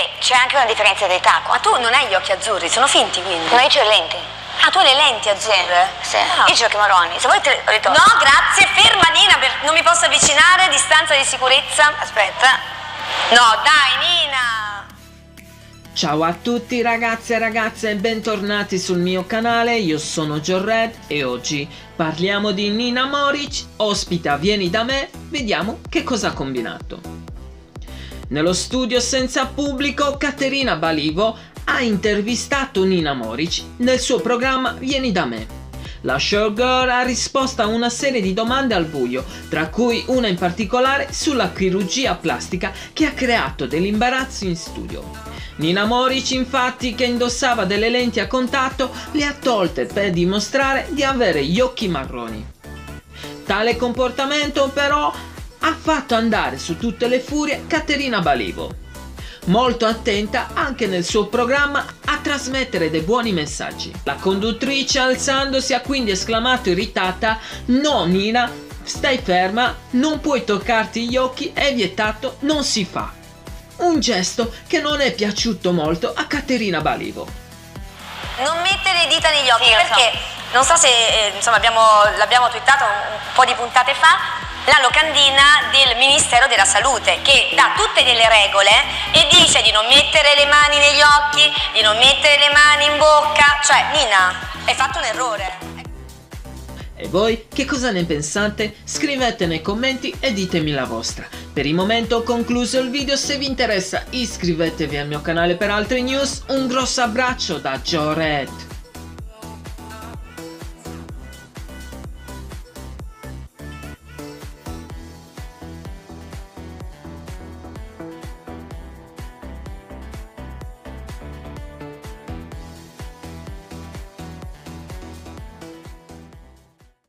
Beh, c'è anche una differenza d'età qua. Ma tu non hai gli occhi azzurri, sono finti quindi. No, io ho le lenti. Ah, tu hai le lenti azzurre? Sì. Ah. Io ce l'ho che marroni. Se vuoi te le ritorno. No, grazie, ferma Nina, per- non mi posso avvicinare, distanza di sicurezza. Aspetta. No, dai Nina! Ciao a tutti ragazzi e ragazze e bentornati sul mio canale, io sono John Red e oggi parliamo di Nina Moric, ospita Vieni da me, vediamo che cosa ha combinato. Nello studio senza pubblico Caterina Balivo ha intervistato Nina Moric nel suo programma Vieni da me. La showgirl ha risposto a una serie di domande al buio, tra cui una in particolare sulla chirurgia plastica che ha creato dell'imbarazzo in studio. Nina Moric infatti che indossava delle lenti a contatto le ha tolte per dimostrare di avere gli occhi marroni. Tale comportamento però ha fatto andare su tutte le furie Caterina Balivo. Molto attenta anche nel suo programma a trasmettere dei buoni messaggi. La conduttrice alzandosi ha quindi esclamato irritata No Nina, stai ferma, non puoi toccarti gli occhi, è vietato, non si fa. Un gesto che non è piaciuto molto a Caterina Balivo. Non mettere le dita negli occhi Sì, lo so. perché non so se eh, insomma abbiamo, l'abbiamo twittato un, un po' di puntate fa la locandina del Ministero della Salute che dà tutte delle regole e dice di non mettere le mani negli occhi, di non mettere le mani in bocca, cioè Nina hai fatto un errore. E voi che cosa ne pensate? Scrivete nei commenti e ditemi la vostra. Per il momento ho concluso il video, se vi interessa iscrivetevi al mio canale per altre news. Un grosso abbraccio da Joe Red.